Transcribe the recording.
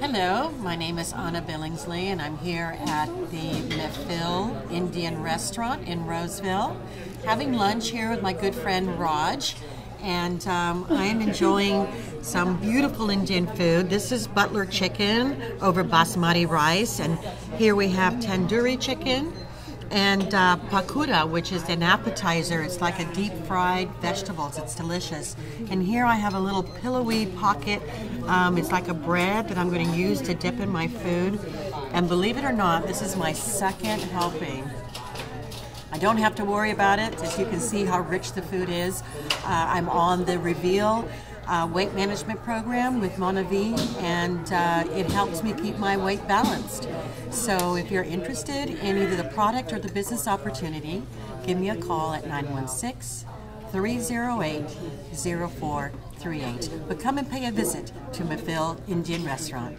Hello, my name is Ana Billingsley, and I'm here at the Mehfil Indian Restaurant in Roseville, having lunch here with my good friend Raj. And um, I am enjoying some beautiful Indian food. This is butter chicken over basmati rice, and here we have tandoori chicken and uh, pakora, which is an appetizer. It's like a deep fried vegetables. It's delicious. And here I have a little pillowy pocket. Um, it's like a bread that I'm going to use to dip in my food. And believe it or not, this is my second helping. I don't have to worry about it. As you can see how rich the food is. Uh, I'm on the Reveal uh, weight management program with Monavie, and uh, it helps me keep my weight balanced. So if you're interested in either the product or the business opportunity, give me a call at 916 308 0438. But come and pay a visit to Mehfil Indian Restaurant.